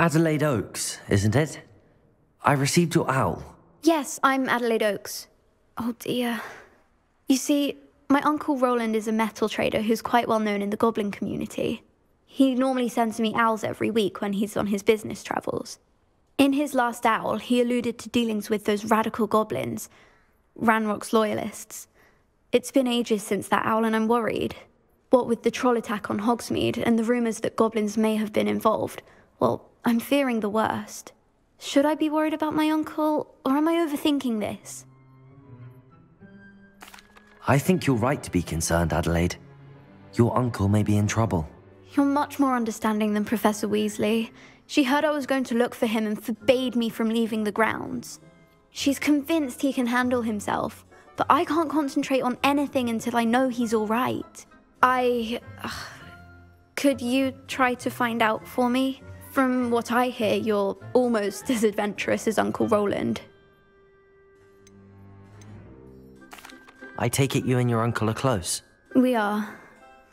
Adelaide Oakes, isn't it? I received your owl. Yes, I'm Adelaide Oakes. Oh dear. You see, my uncle Rowland is a metal trader who's quite well known in the goblin community. He normally sends me owls every week when he's on his business travels. In his last owl, he alluded to dealings with those radical goblins, Ranrock's loyalists. It's been ages since that owl, and I'm worried. What with the troll attack on Hogsmeade and the rumours that goblins may have been involved, well, I'm fearing the worst. Should I be worried about my uncle, or am I overthinking this? I think you're right to be concerned, Adelaide. Your uncle may be in trouble. You're much more understanding than Professor Weasley. She heard I was going to look for him and forbade me from leaving the grounds. She's convinced he can handle himself, but I can't concentrate on anything until I know he's all right. I. Uh, could you try to find out for me? From what I hear, you're almost as adventurous as Uncle Rowland. I take it you and your uncle are close. We are.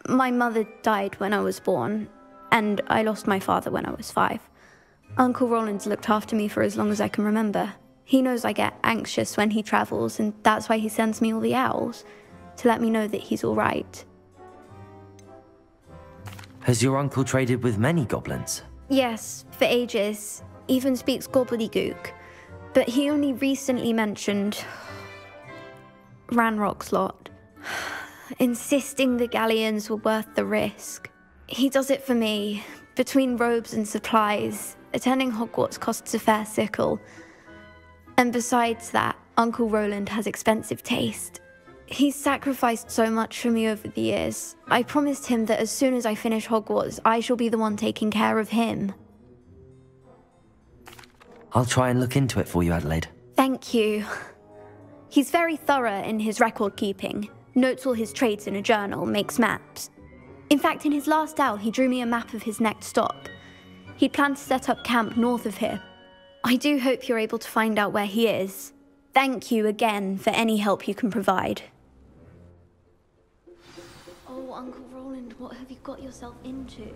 My mother died when I was born, and I lost my father when I was five. Uncle Rowland's looked after me for as long as I can remember. He knows I get anxious when he travels, and that's why he sends me all the owls, to let me know that he's alright. Has your uncle traded with many goblins? Yes, for ages. Even speaks gobbledygook. But he only recently mentioned Ranrock's lot, insisting the galleons were worth the risk. He does it for me. Between robes and supplies, attending Hogwarts costs a fair sickle. And besides that, Uncle Rowland has expensive taste. He's sacrificed so much for me over the years. I promised him that as soon as I finish Hogwarts, I shall be the one taking care of him. I'll try and look into it for you, Adelaide. Thank you. He's very thorough in his record keeping, notes all his trades in a journal, makes maps. In fact, in his last owl, he drew me a map of his next stop. He planned to set up camp north of here. I do hope you're able to find out where he is. Thank you again for any help you can provide. Oh, Uncle Rowland, what have you got yourself into?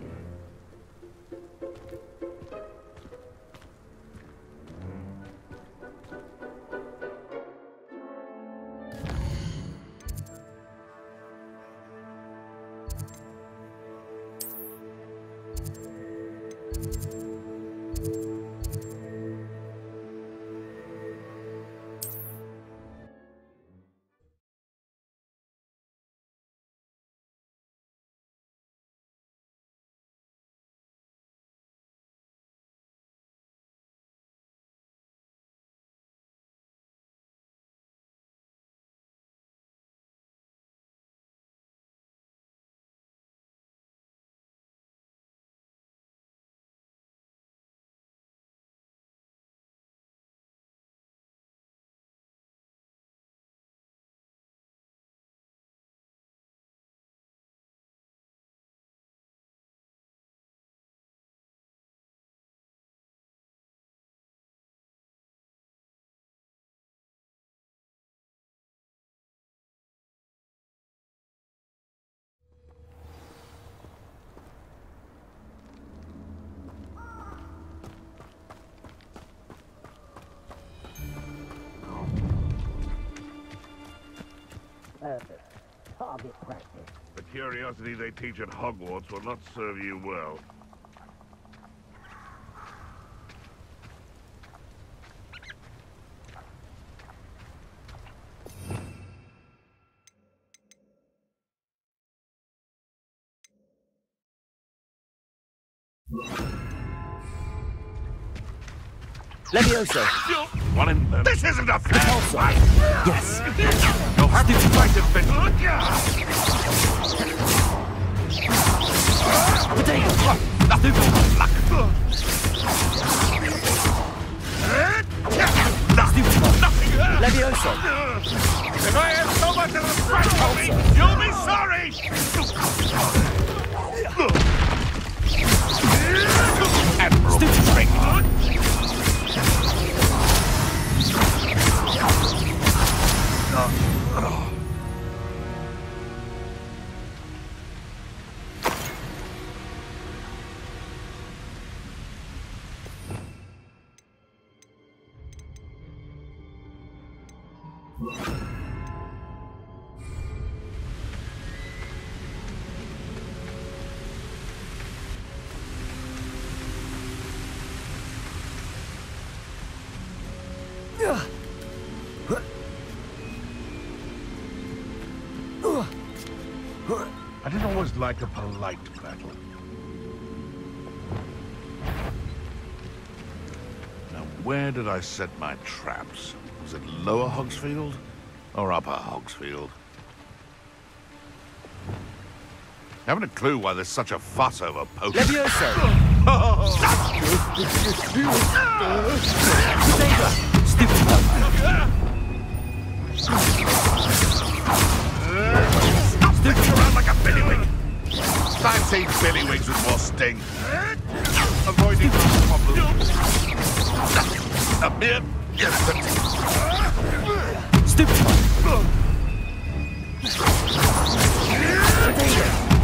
Target practice. The curiosity they teach at Hogwarts will not serve you well. Levioso! One in them. This isn't a fair Repulsor. fight! Yes. You'll have to fight it, but... Potato! Nothing but luck! Nothing, nothing! Levioso! If I have so much of a fright for me, you'll be sorry! Admirable strength! Always like a polite battle. Now, where did I set my traps? Was it Lower Hogsfield or Upper Hogsfield? Haven't a clue why there's such a fuss over potions. Levioso! Stupid around like a billywig. I've seen billywigs with more sting. Avoiding problems. A mere instant. Stupid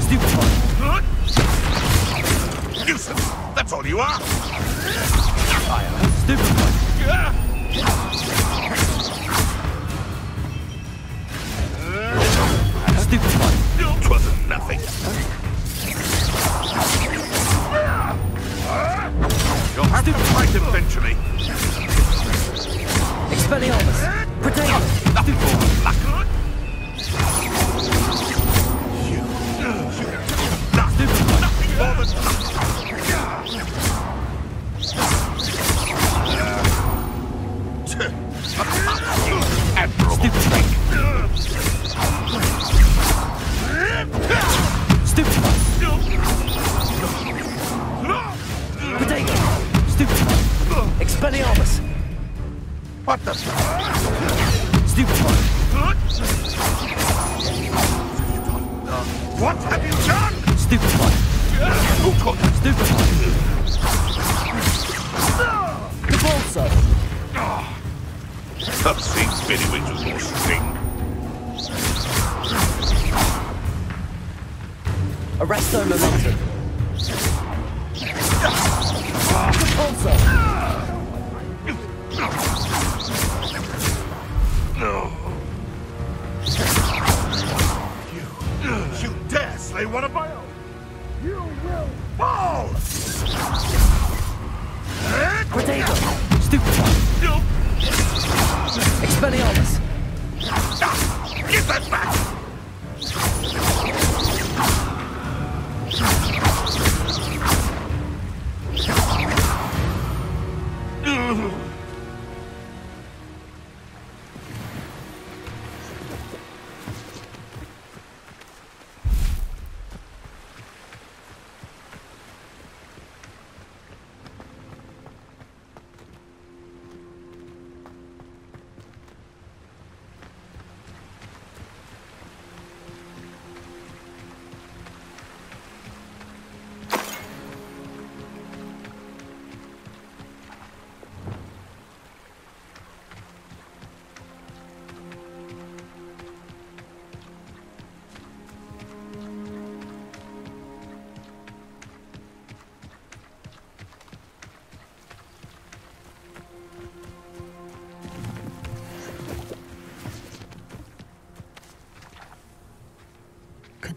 Stupid Nuisance. That's all you are. Stupid Stupid Twasn't nothing. You'll have to fight eventually. Expelliarmus! Potato! Nothing more luck. You, nothing more than I've seen billywigs with more sting. Arresto Momentum! Cabalso! No. You, you dare slay one of my own? You will fall! Potato!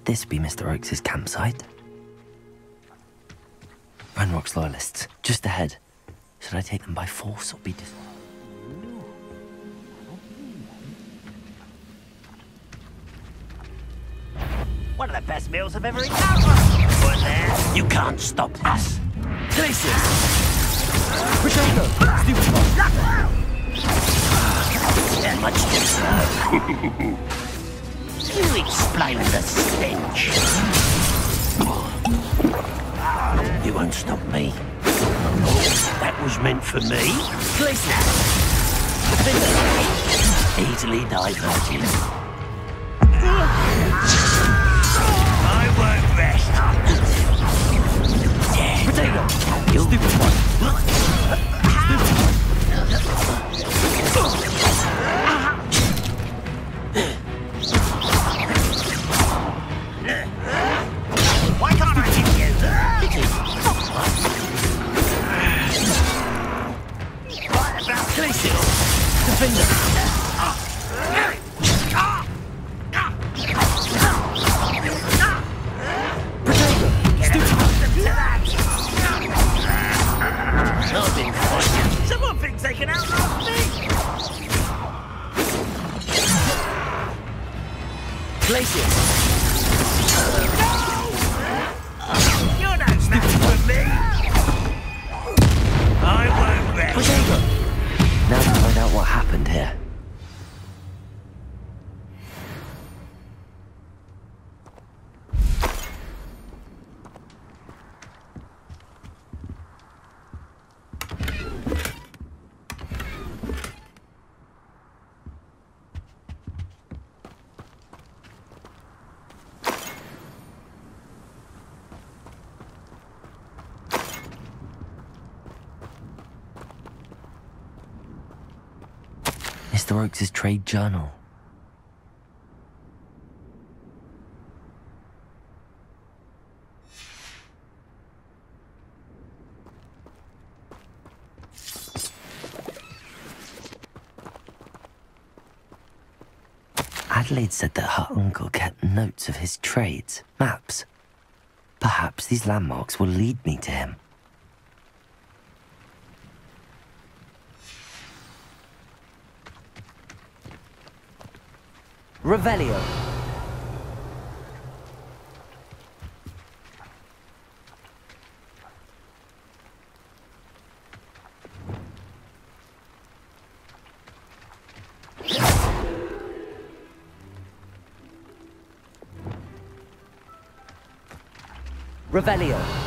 Could this be Mr. Oakes' campsite? Ranrock's loyalists, just ahead. Should I take them by force or be dis- One of the best meals I've ever eaten. One there. You can't stop us. Glacius! Potato! Stupid That much to serve. you explain the stench. Ah, you won't stop me. That was meant for me. Glacius! Easily diverted. Oakes' trade journal. Adelaide said that her uncle kept notes of his trades, maps. Perhaps these landmarks will lead me to him. Revelio. Revelio.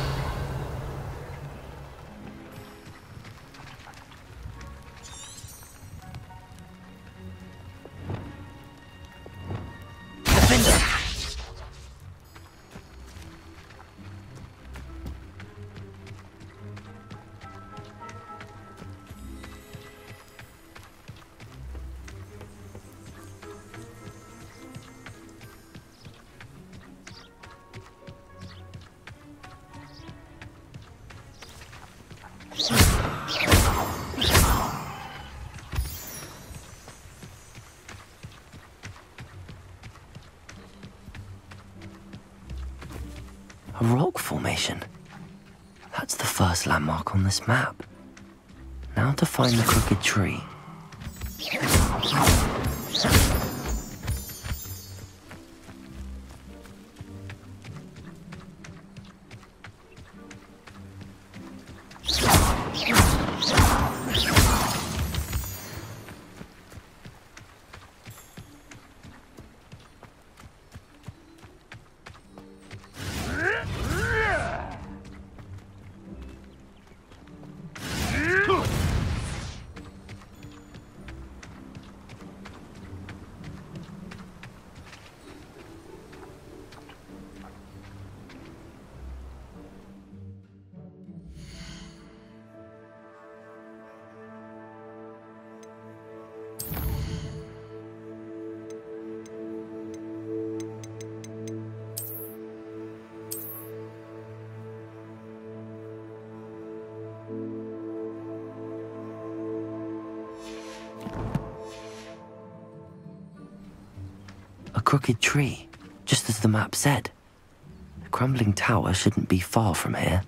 Landmark on this map. Now to find the crooked tree. Crooked tree, just as the map said. The crumbling tower shouldn't be far from here.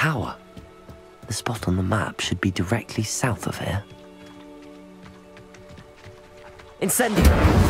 Tower. The spot on the map should be directly south of here. Incendio!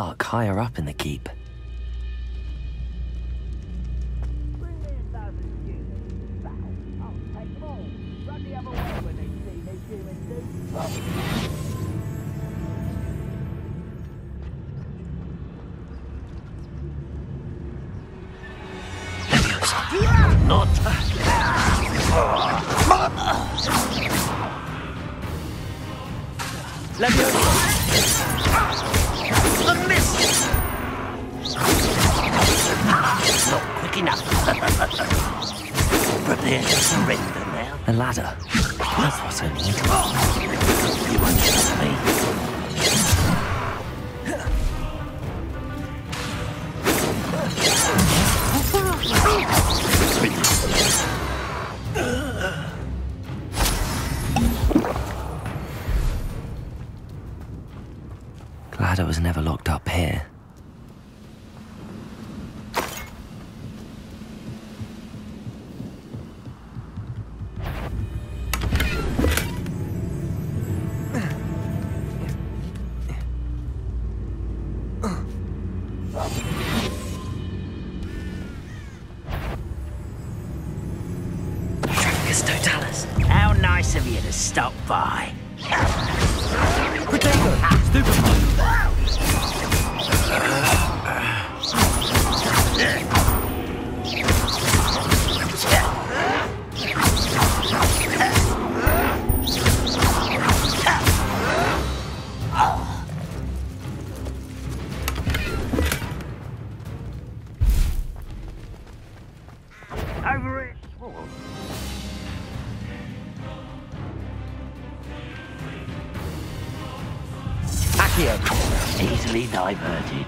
Luck higher up in the keep. Not quick enough. Prepare to surrender now. A ladder. That's what I need. You won't me. Easily diverted.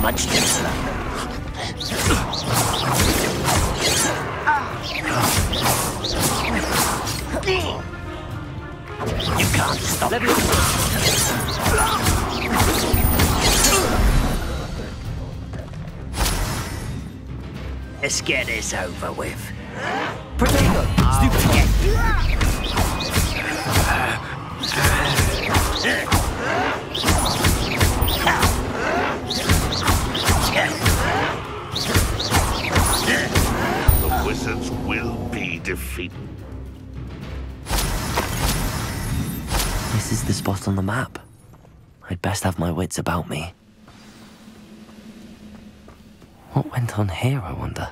Much slow. You can't stop Let's get this over with. Stupefy! The wizards will be defeated. This is the spot on the map. I'd best have my wits about me. What went on here, I wonder?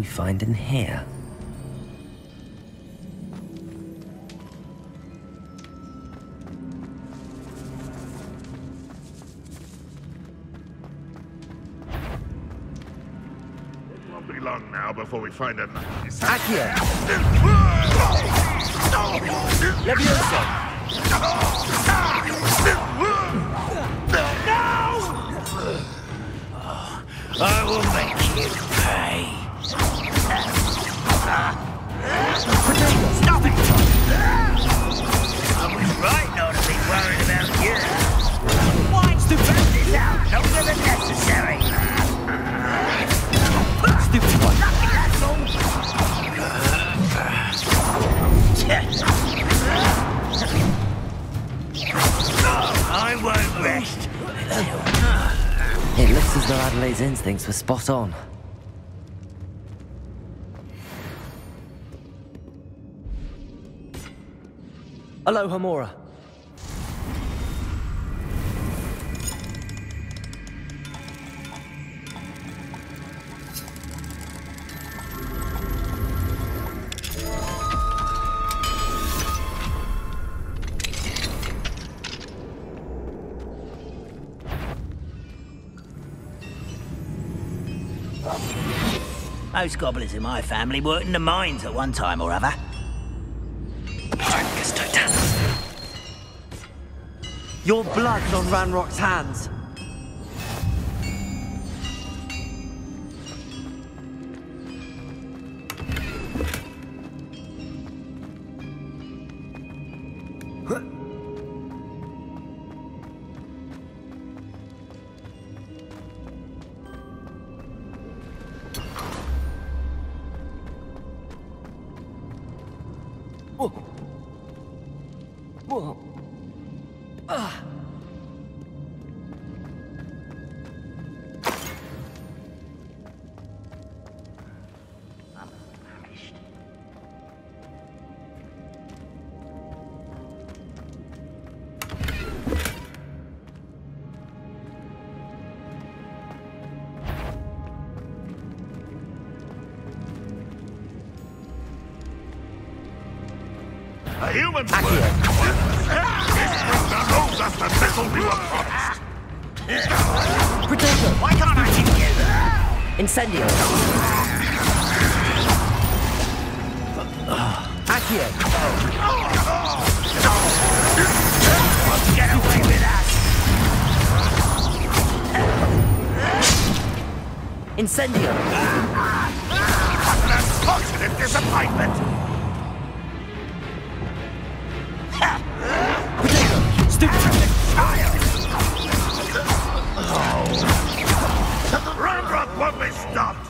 We find in here? It won't be long now before we find another. Accio. Levioso. I will make looks as though Adelaide's instincts were spot on. Alohomora. Most gobblers in my family worked in the mines at one time or other. Your blood's on Ranrock's hands. Accio. Get away with us! Incendio. An unfortunate disappointment. Ranrock won't be stopped.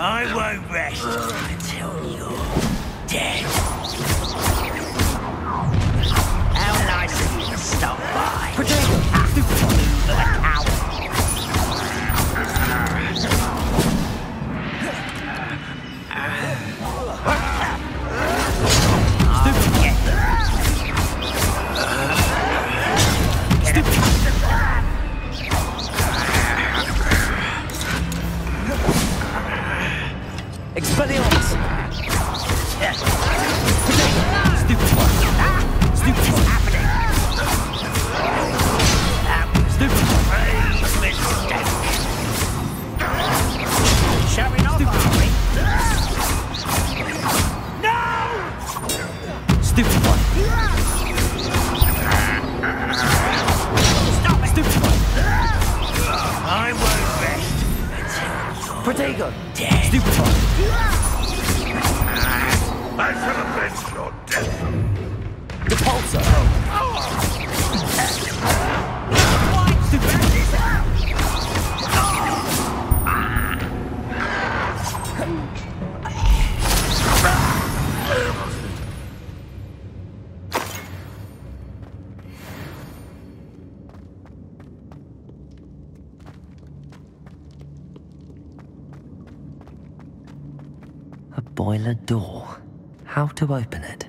I won't rest until you're dead. How nice of you to stop boiler door. How to open it?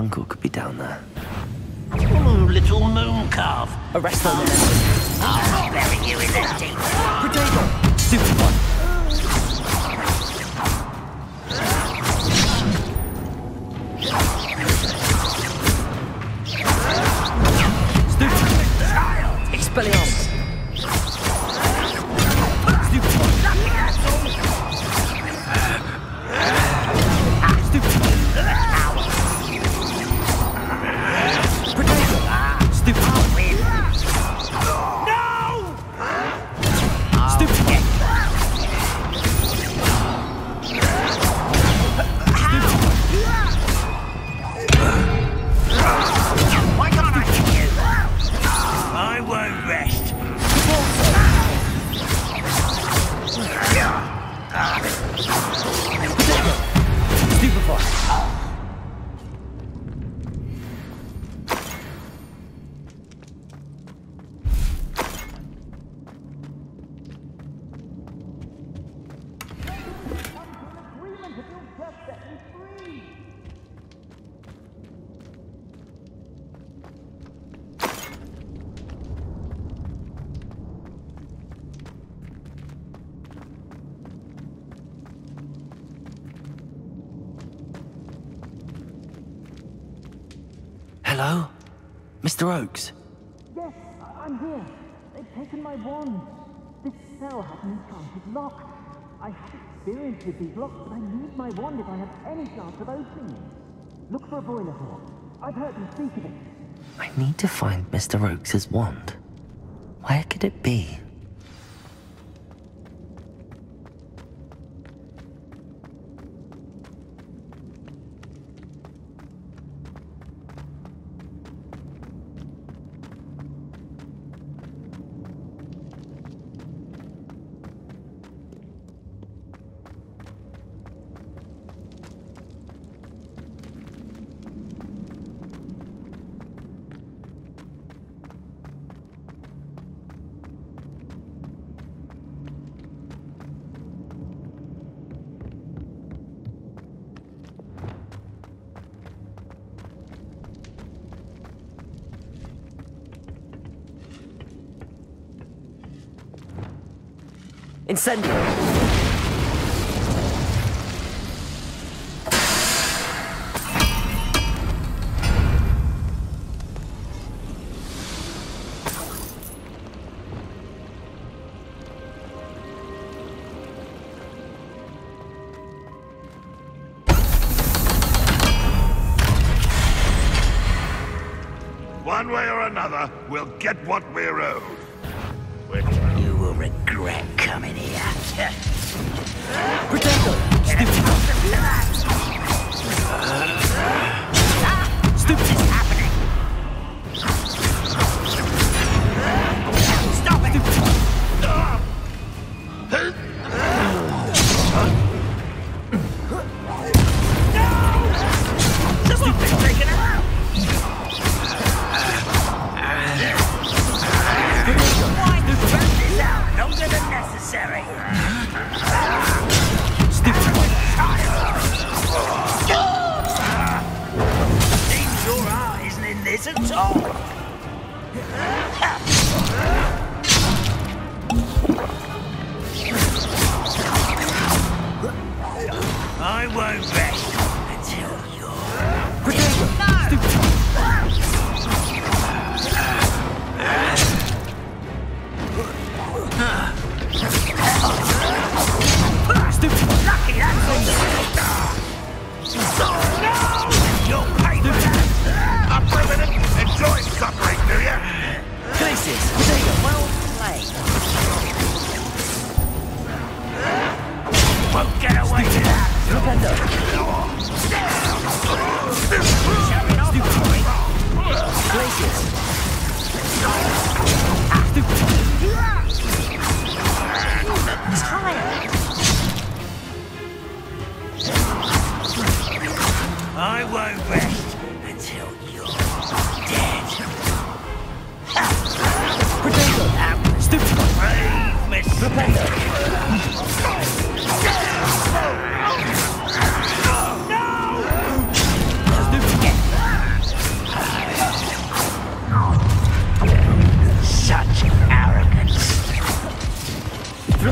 Uncle could be down there. Ooh, little moon calf. Arrest them, I'll bury you in the deep. Potato! Stupid Hello? Mr. Oakes? Yes, I'm here. They've taken my wand. This cell has an enchanted lock. I have experience with these locks, but I need my wand if I have any chance of opening it. Look for a boiler door. I've heard them speak of it. I need to find Mr. Oakes's wand. Where could it be? Incendio. One way or another, we'll get what we're owed.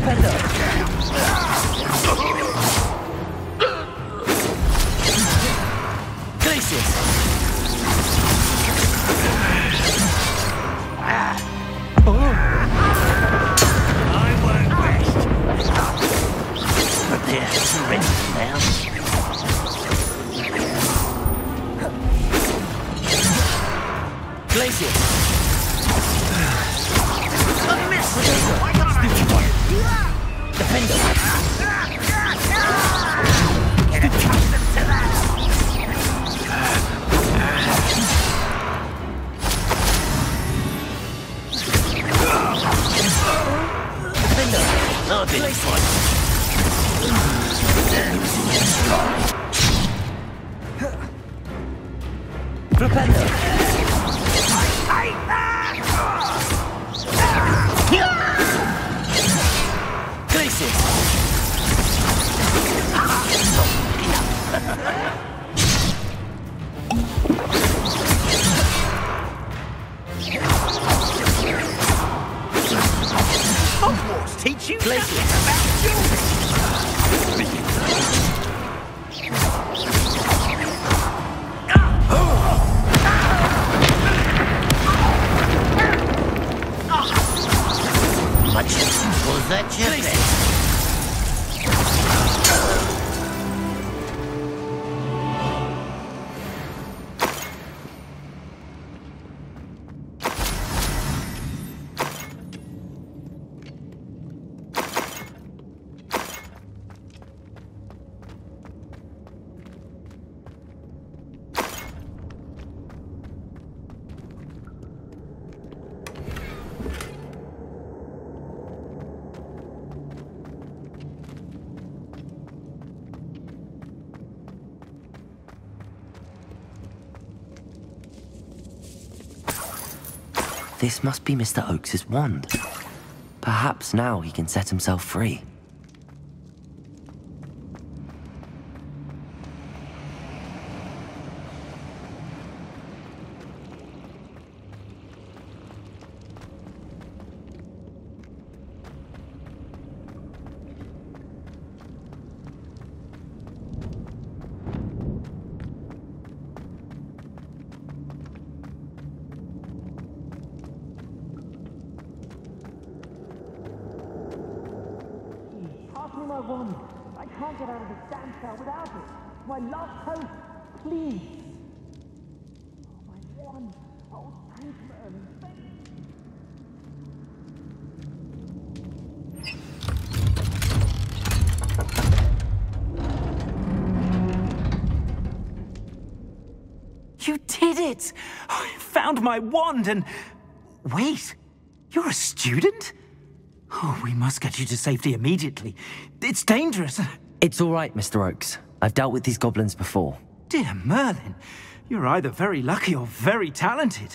Defender. Hogwarts teach you Glacius. nothing about jewelry. Much was that your This must be Mr. Oakes's wand. Perhaps now he can set himself free. Wand. I can't get out of this damn cell without it. My last hope, please. Oh, my wand. Oh, thank. Thank You did it! I found my wand and. Wait, you're a student? Oh, we must get you to safety immediately. It's dangerous. It's all right, Mr. Oakes. I've dealt with these goblins before. Dear Merlin, you're either very lucky or very talented.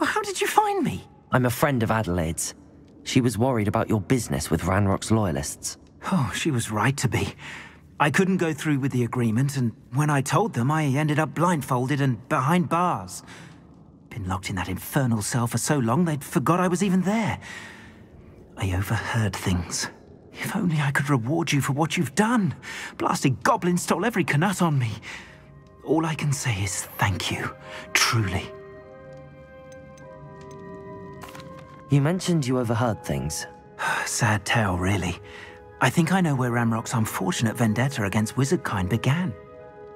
Well, how did you find me? I'm a friend of Adelaide's. She was worried about your business with Ranrock's loyalists. Oh, she was right to be. I couldn't go through with the agreement, and when I told them, I ended up blindfolded and behind bars. Been locked in that infernal cell for so long, they'd forgot I was even there. I overheard things. If only I could reward you for what you've done. Blasted goblin stole every Knut on me. All I can say is thank you, truly. You mentioned you overheard things. Sad tale, really. I think I know where Ranrock's unfortunate vendetta against wizardkind began.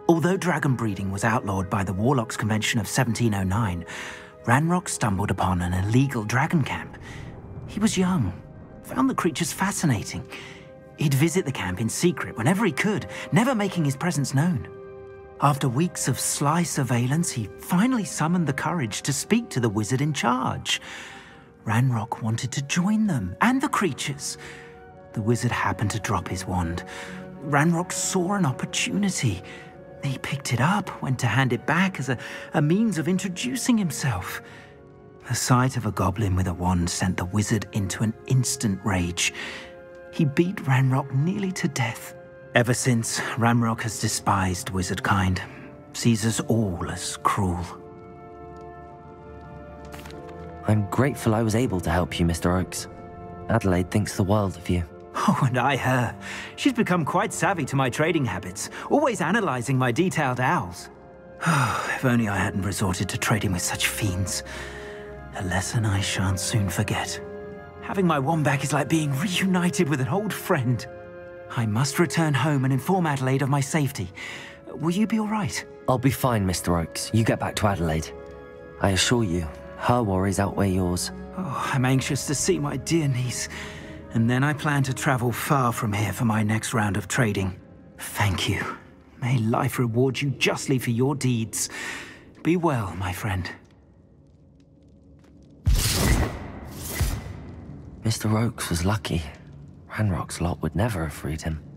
Although dragon breeding was outlawed by the Warlocks Convention of 1709, Ranrock stumbled upon an illegal dragon camp. He was young, found the creatures fascinating. He'd visit the camp in secret whenever he could, never making his presence known. After weeks of sly surveillance, he finally summoned the courage to speak to the wizard in charge. Ranrock wanted to join them and the creatures. The wizard happened to drop his wand. Ranrock saw an opportunity. He picked it up, went to hand it back as a, a means of introducing himself. The sight of a goblin with a wand sent the wizard into an instant rage. He beat Ranrock nearly to death. Ever since, Ranrock has despised wizard kind, sees us all as cruel. I'm grateful I was able to help you, Mr. Oakes. Adelaide thinks the world of you. Oh, and I her. She's become quite savvy to my trading habits, always analyzing my detailed owls. if only I hadn't resorted to trading with such fiends. A lesson I shan't soon forget. Having my one back is like being reunited with an old friend. I must return home and inform Adelaide of my safety. Will you be all right? I'll be fine, Mr. Oakes. You get back to Adelaide. I assure you, her worries outweigh yours. Oh, I'm anxious to see my dear niece. And then I plan to travel far from here for my next round of trading. Thank you. May life reward you justly for your deeds. Be well, my friend. Mr. Oakes was lucky. Ranrock's lot would never have freed him.